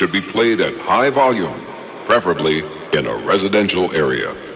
should be played at high volume, preferably in a residential area.